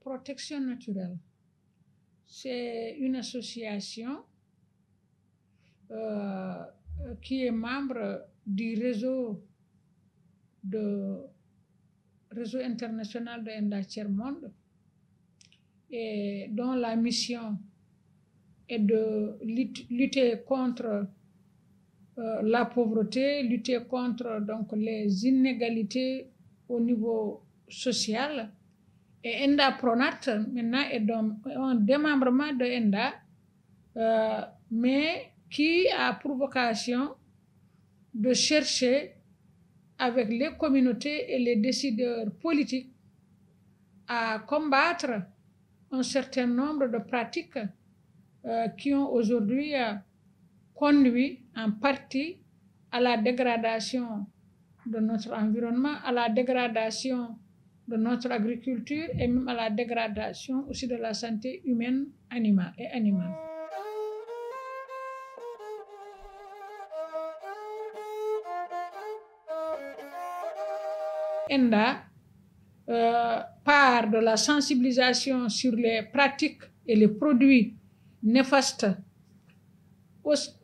Protection Naturelle, c'est une association euh, qui est membre du réseau international de Enda Monde et dont la mission est de lutter contre euh, la pauvreté, lutter contre les inégalités au niveau social. Et ENDA Pronat maintenant est donc un démembrement de ENDA, euh, mais qui a pour vocation de chercher avec les communautés et les décideurs politiques à combattre un certain nombre de pratiques euh, qui ont aujourd'hui euh, conduit en partie à la dégradation de notre environnement, à la dégradation de notre agriculture et même à la dégradation aussi de la santé humaine animale et animale. ENDA euh, part de la sensibilisation sur les pratiques et les produits néfastes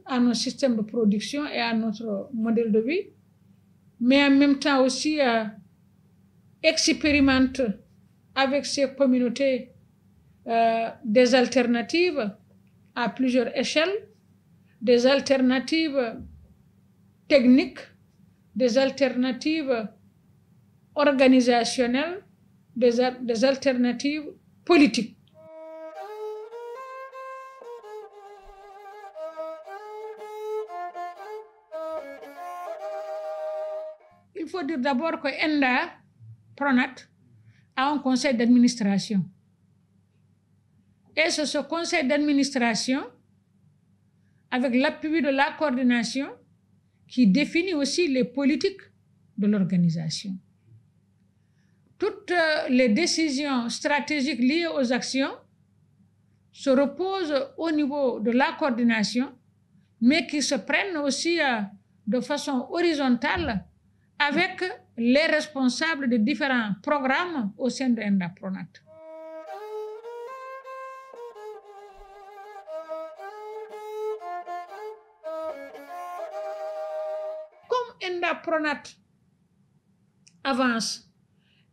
à nos systèmes de production et à notre modèle de vie, mais en même temps aussi euh, expérimente avec ces communautés euh, des alternatives à plusieurs échelles, des alternatives techniques, des alternatives organisationnelles, des, alternatives politiques. Il faut dire d'abord que ENDA, Pronat, a un conseil d'administration. Et c'est ce conseil d'administration, avec l'appui de la coordination, qui définit aussi les politiques de l'organisation. Toutes les décisions stratégiques liées aux actions se reposent au niveau de la coordination, mais qui se prennent aussi de façon horizontale avec les responsables de différents programmes au sein de ENDAPRONAT. Comme ENDAPRONAT avance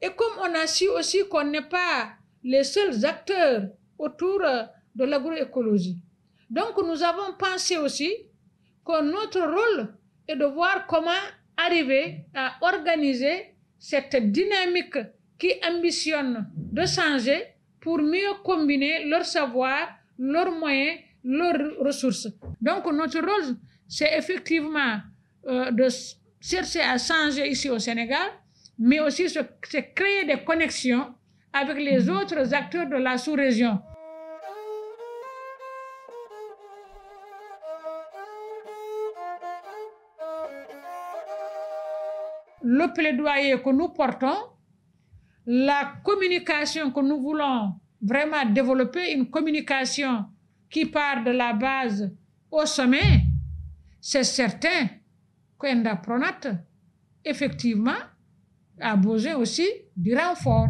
et comme on a su aussi qu'on n'est pas les seuls acteurs autour de l'agroécologie, donc nous avons pensé aussi que notre rôle est de voir comment arriver à organiser cette dynamique qui ambitionne de changer pour mieux combiner leur savoir, leurs moyens, leurs ressources. Donc notre rôle, c'est effectivement euh, de chercher à changer ici au Sénégal, mais aussi c'est créer des connexions avec les autres acteurs de la sous-région. Le plaidoyer que nous portons, la communication que nous voulons vraiment développer, une communication qui part de la base au sommet, c'est certain qu'Enda Pronat, effectivement, a besoin aussi du renfort.